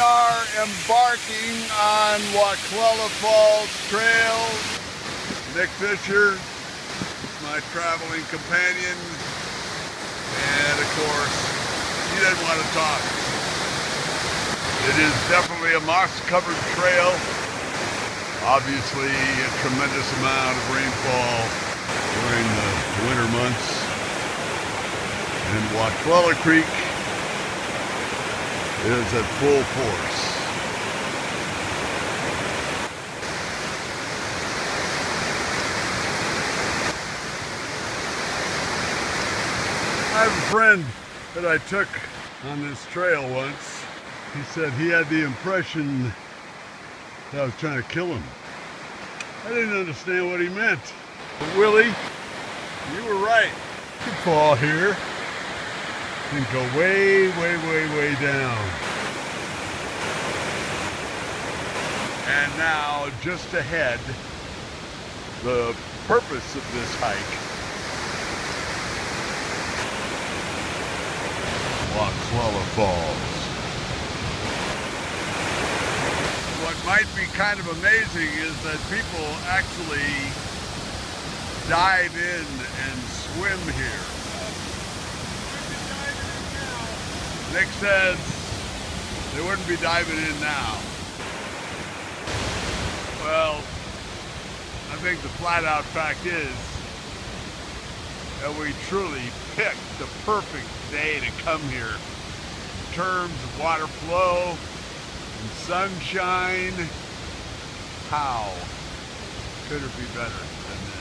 are embarking on Wahclella Falls Trail. Nick Fisher, my traveling companion, and of course, he didn't want to talk. It is definitely a moss-covered trail. Obviously, a tremendous amount of rainfall during the winter months. And Wahclella Creek is at full force. I have a friend that I took on this trail once. He said he had the impression that I was trying to kill him. I didn't understand what he meant. But Willie, you were right. You fall here and go way, way, way, way down. And now, just ahead, the purpose of this hike Wahclella Falls. What might be kind of amazing is that people actually dive in and swim here. Nick says they wouldn't be diving in now. Well, I think the flat out fact is that we truly picked the perfect day to come here. In terms of water flow and sunshine, how could it be better?